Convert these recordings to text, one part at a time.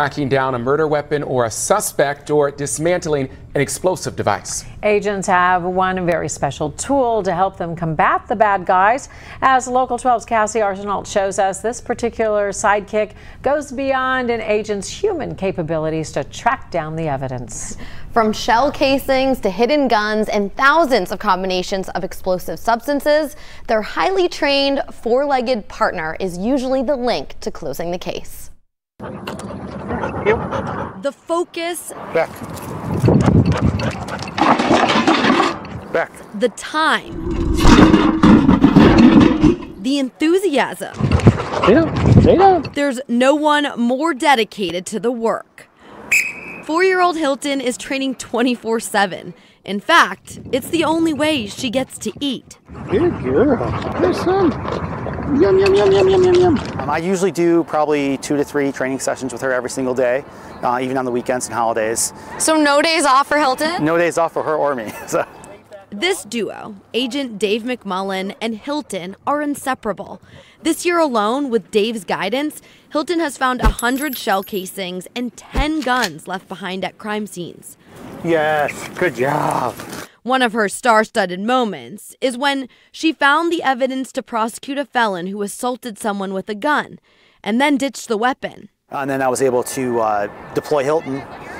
tracking down a murder weapon or a suspect or dismantling an explosive device. Agents have one very special tool to help them combat the bad guys. As Local 12's Cassie Arsenault shows us, this particular sidekick goes beyond an agent's human capabilities to track down the evidence. From shell casings to hidden guns and thousands of combinations of explosive substances, their highly trained four-legged partner is usually the link to closing the case. The focus. Back. Back. The time. The enthusiasm. There's no one more dedicated to the work. Four year old Hilton is training 24 7. In fact, it's the only way she gets to eat. Good girl. Good some. Yum, yum, yum, yum, yum, yum, yum. Um, I usually do probably two to three training sessions with her every single day, uh, even on the weekends and holidays. So no days off for Hilton? No days off for her or me. So. This duo, Agent Dave McMullen and Hilton, are inseparable. This year alone, with Dave's guidance, Hilton has found 100 shell casings and 10 guns left behind at crime scenes. Yes, good job. One of her star studded moments is when she found the evidence to prosecute a felon who assaulted someone with a gun and then ditched the weapon. And then I was able to uh, deploy Hilton.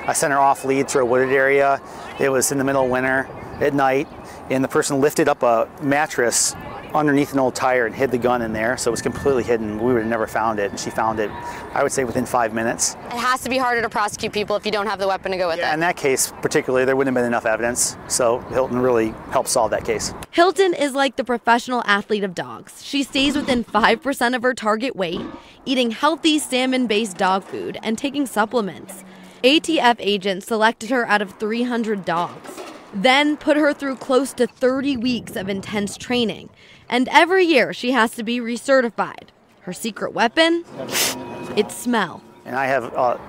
I sent her off lead through a wooded area. It was in the middle of winter at night, and the person lifted up a mattress underneath an old tire and hid the gun in there, so it was completely hidden. We would have never found it, and she found it, I would say, within five minutes. It has to be harder to prosecute people if you don't have the weapon to go with yeah, it. In that case, particularly, there wouldn't have been enough evidence, so Hilton really helped solve that case. Hilton is like the professional athlete of dogs. She stays within 5% of her target weight, eating healthy salmon-based dog food, and taking supplements. ATF agents selected her out of 300 dogs then put her through close to 30 weeks of intense training. And every year she has to be recertified. Her secret weapon? It's smell. And I have a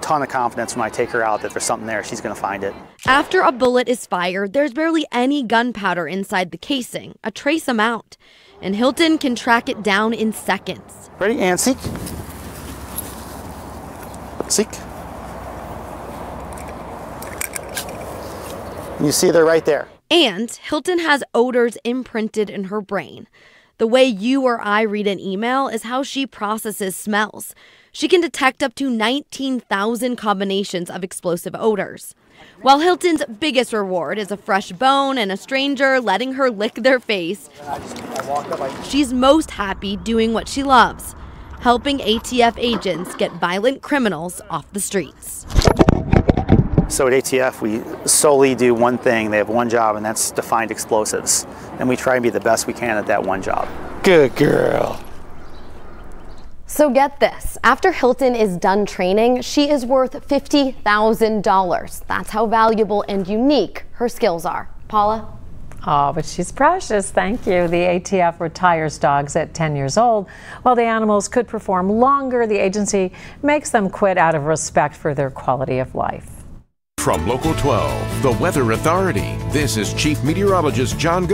ton of confidence when I take her out that there's something there, she's going to find it. After a bullet is fired, there's barely any gunpowder inside the casing, a trace amount. And Hilton can track it down in seconds. Ready? And seek. Seek. You see they're right there. And Hilton has odors imprinted in her brain. The way you or I read an email is how she processes smells. She can detect up to 19,000 combinations of explosive odors. While Hilton's biggest reward is a fresh bone and a stranger letting her lick their face, she's most happy doing what she loves helping ATF agents get violent criminals off the streets. So at ATF, we solely do one thing. They have one job, and that's to find explosives. And we try and be the best we can at that one job. Good girl. So get this, after Hilton is done training, she is worth $50,000. That's how valuable and unique her skills are. Paula? Oh, but she's precious. Thank you. The ATF retires dogs at 10 years old. While the animals could perform longer, the agency makes them quit out of respect for their quality of life. From Local 12, the Weather Authority, this is Chief Meteorologist John